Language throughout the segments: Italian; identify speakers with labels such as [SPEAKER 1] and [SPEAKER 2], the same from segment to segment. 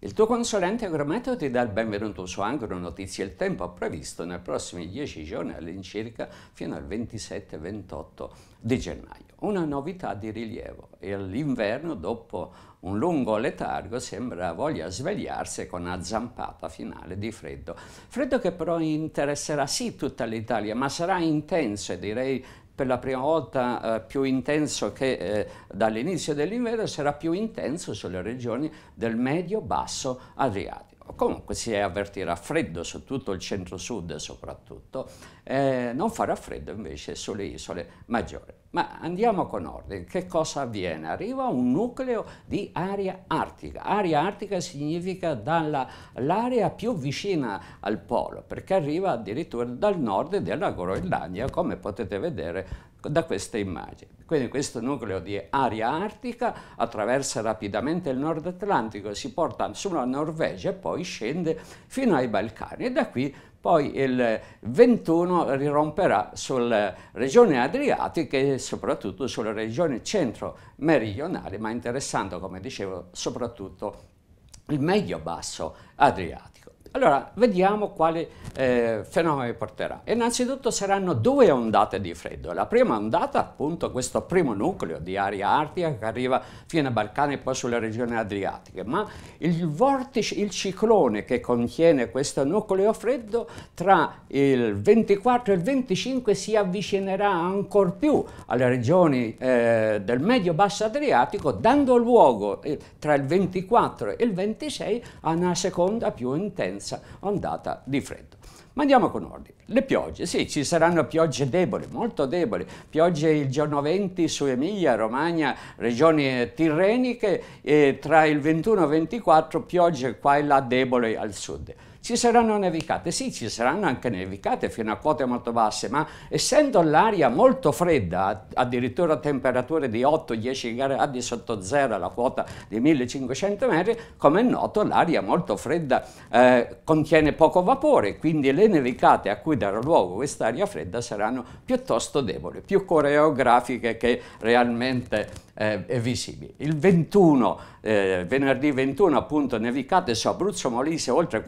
[SPEAKER 1] Il tuo consulente agrometeo ti dà il benvenuto su Angro Notizie il tempo previsto nei prossimi 10 giorni all'incirca fino al 27-28 di gennaio. Una novità di rilievo. L'inverno dopo un lungo letargo sembra voglia svegliarsi con una zampata finale di freddo. Freddo che però interesserà sì tutta l'Italia, ma sarà intenso e direi per la prima volta eh, più intenso che eh, dall'inizio dell'inverno, sarà più intenso sulle regioni del medio-basso Adriatico comunque si avvertirà freddo su tutto il centro-sud soprattutto, eh, non farà freddo invece sulle isole maggiori. Ma andiamo con ordine, che cosa avviene? Arriva un nucleo di aria artica, aria artica significa dall'area più vicina al polo, perché arriva addirittura dal nord della Groenlandia, come potete vedere da queste immagini. Quindi questo nucleo di aria artica attraversa rapidamente il nord Atlantico, si porta sulla Norvegia e poi scende fino ai Balcani e da qui poi il 21 riromperà sulle regioni adriatiche e soprattutto sulle regioni centro-meridionali, ma interessando, come dicevo, soprattutto il medio-basso adriatico. Allora, vediamo quali eh, fenomeni porterà. Innanzitutto saranno due ondate di freddo. La prima ondata, appunto, questo primo nucleo di aria artica che arriva fino ai Balcani e poi sulle regioni adriatiche, ma il vortice, il ciclone che contiene questo nucleo freddo, tra il 24 e il 25 si avvicinerà ancora più alle regioni eh, del medio-basso adriatico, dando luogo eh, tra il 24 e il 26 a una seconda più intensa intensa ondata di freddo. Ma andiamo con ordine. Le piogge, sì, ci saranno piogge deboli, molto deboli. Piogge il giorno 20 su Emilia, Romagna, regioni tirreniche e tra il 21 e il 24 piogge qua e là deboli al sud. Ci saranno nevicate? Sì, ci saranno anche nevicate fino a quote molto basse, ma essendo l'aria molto fredda, addirittura a temperature di 8-10 gradi sotto zero, la quota di 1500 metri, come è noto l'aria molto fredda eh, contiene poco vapore, quindi le nevicate a cui darà luogo quest'aria fredda saranno piuttosto deboli, più coreografiche che realmente eh, visibili. Il 21, eh, venerdì 21 appunto nevicate su Abruzzo Molise oltre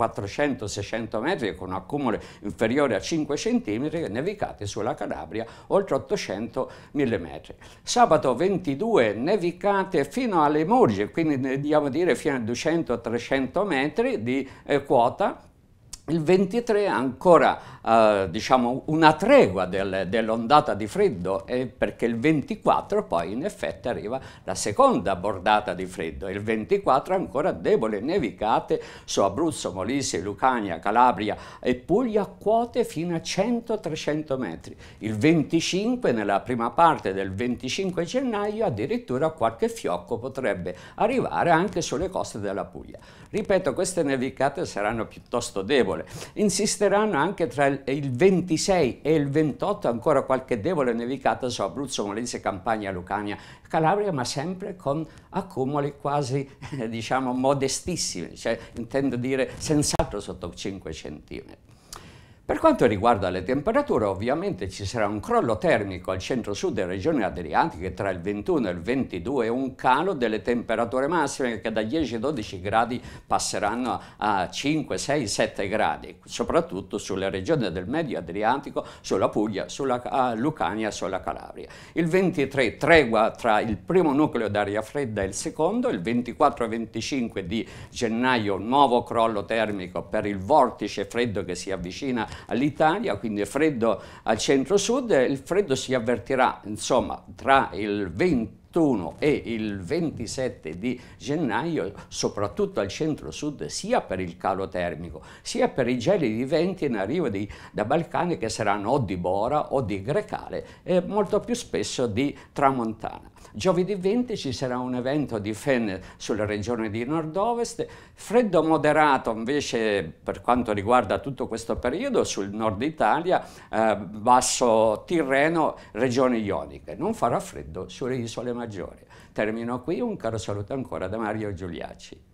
[SPEAKER 1] 400-600 metri con un accumulo inferiore a 5 cm, nevicate sulla Calabria oltre 800 mm. Sabato 22 nevicate fino alle Murge, quindi andiamo a dire fino a 200-300 metri di eh, quota il 23 ancora eh, diciamo una tregua del, dell'ondata di freddo eh, perché il 24 poi in effetti arriva la seconda bordata di freddo. Il 24 ancora debole nevicate su Abruzzo, Molise, Lucania, Calabria e Puglia quote fino a 100-300 metri. Il 25 nella prima parte del 25 gennaio addirittura qualche fiocco potrebbe arrivare anche sulle coste della Puglia. Ripeto queste nevicate saranno piuttosto deboli debole. Insisteranno anche tra il 26 e il 28 ancora qualche debole nevicata su Abruzzo, Molise, Campania, Lucania, Calabria, ma sempre con accumuli quasi, eh, diciamo, modestissimi, cioè intendo dire senz'altro sotto 5 centimetri. Per quanto riguarda le temperature, ovviamente ci sarà un crollo termico al centro-sud delle regioni adriatiche tra il 21 e il 22 e un calo delle temperature massime che da 10-12 gradi passeranno a 5, 6, 7 gradi, soprattutto sulle regioni del medio adriatico, sulla Puglia, sulla Lucania, sulla Calabria. Il 23 tregua tra il primo nucleo d'aria fredda e il secondo, il 24 e 25 di gennaio nuovo crollo termico per il vortice freddo che si avvicina all'Italia, quindi freddo al centro-sud, il freddo si avvertirà insomma tra il 20 e il 27 di gennaio, soprattutto al centro-sud, sia per il calo termico, sia per i gelidi venti in arrivo di, da Balcani che saranno o di Bora o di Grecale e molto più spesso di Tramontana. Giovedì 20 ci sarà un evento di FEN sulle regioni di nord-ovest, freddo moderato invece per quanto riguarda tutto questo periodo sul nord Italia, eh, basso Tirreno, regioni ioniche. Non farà freddo sulle isole maggiori. Termino qui, un caro saluto ancora da Mario Giuliacci.